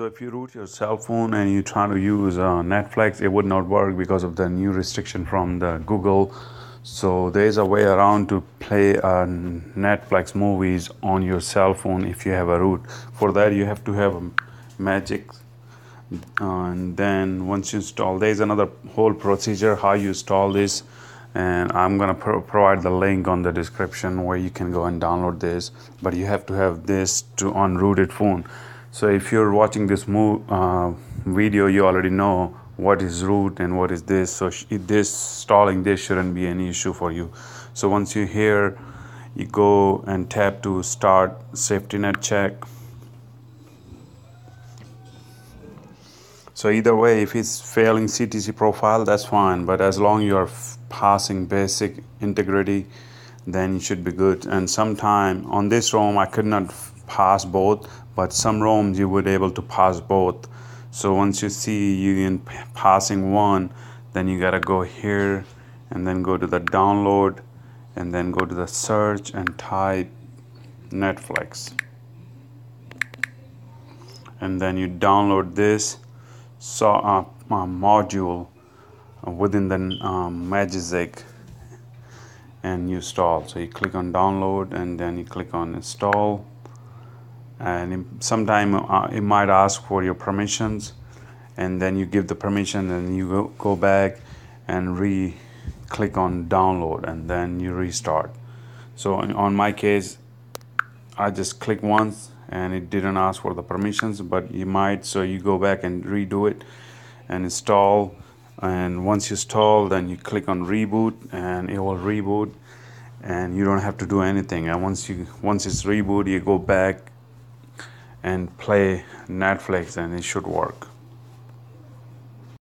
So if you root your cell phone and you try to use uh, Netflix, it would not work because of the new restriction from the Google. So there is a way around to play uh, Netflix movies on your cell phone if you have a root. For that, you have to have a Magisk, and then once you install, there is another whole procedure how you install this and I'm gonna pro- provide the link on the description where you can go and download this. But you have to have this to unrooted phone. So if you're watching this move, uh, video, you already know what is root and what is this. So sh- this stalling, this shouldn't be any issue for you. So once you here, you go and tap to start safety net check. So either way, if it's failing CTS profile, that's fine. But as long you're f- passing basic integrity, then you should be good. And sometime on this ROM, I could not pass both, but some ROMs you would able to pass both. So once you see you in passing one, then you gotta go here and then go to the download and then go to the search and type Netflix. And then you download this so, uh, uh, module within the um, Magisk and you install. So you click on download and then you click on install. And sometime uh, it might ask for your permissions, and then you give the permission, and you go, go back and re click on download, and then you restart. So on my case, I just click once and it didn't ask for the permissions, but you might. So you go back and redo it and install and once you install then you click on reboot and it will reboot and you don't have to do anything and once you once it's reboot you go back and play netflix and it should work